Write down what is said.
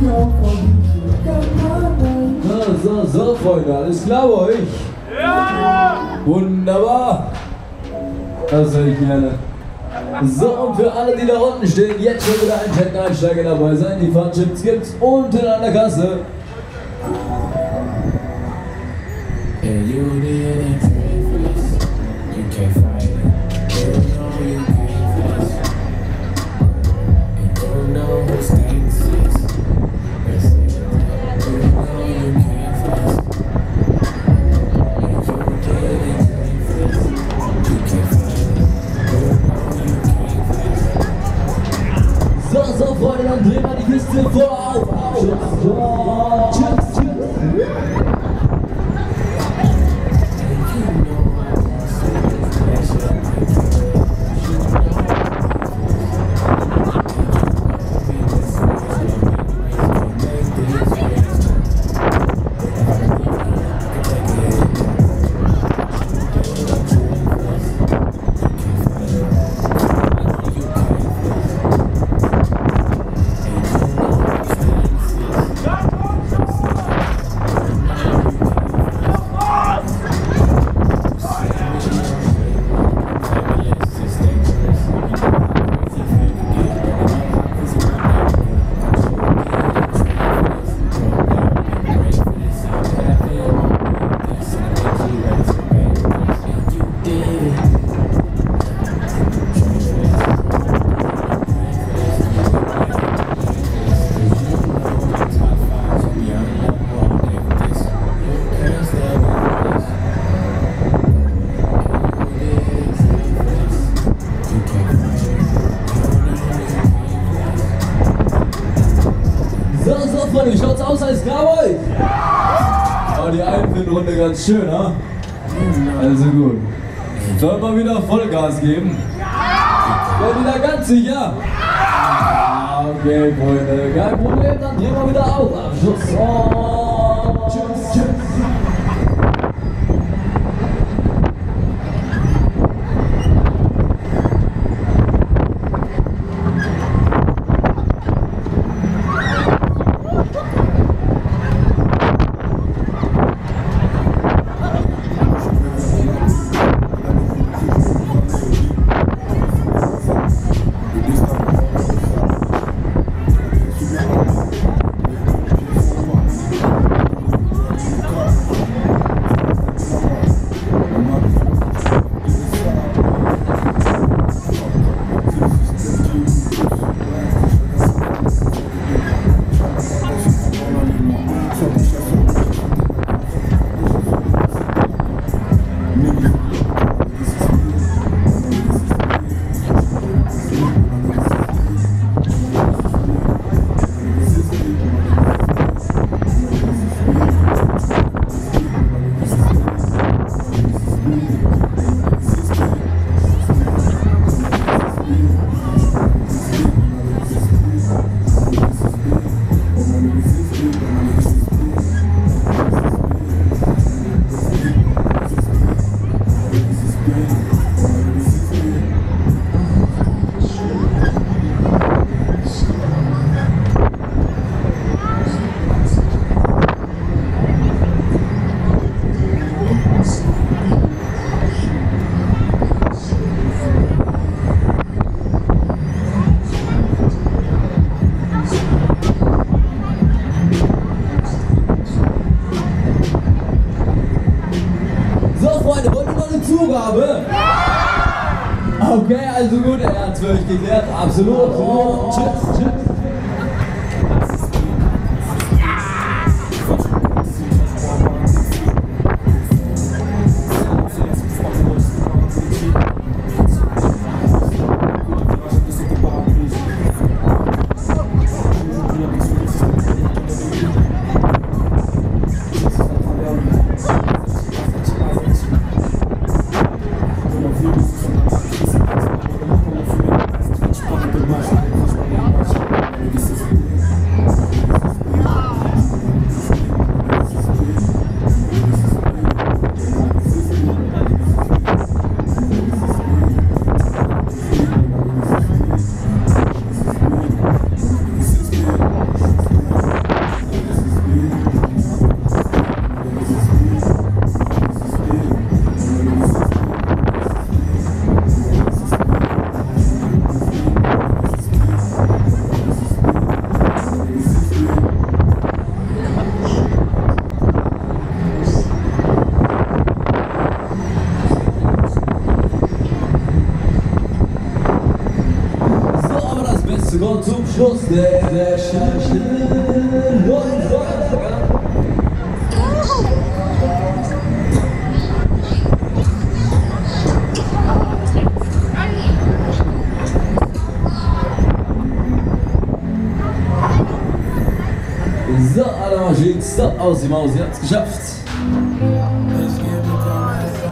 So, so, so, Freunde, alles klar bei euch? Ja! Wunderbar! Das höre ich gerne. So, und für alle, die da unten stehen, jetzt schon wieder einchecken, einsteigen dabei sein. Die Fahrchips gibt's unten an der Kasse. Yeah, drehen wir wie schaut's aus als Cowboy? Ja, die Einpin-Runde ganz schön, ha? Also gut. Sollen wir wieder Vollgas geben? Seid ihr da ganz sicher? Ah, Okay, Freunde, kein Problem, dann drehen wir wieder auf. Abschluss. Und tschüss, Yeah. Zugabe? Okay, also gut, er hat es euch geklärt. Absolut. Und tschüss, Sogar zum Schluss der, der Scheiße. Leute, So, alle Maschinen, stop, aus die Maus, ihr habt's geschafft.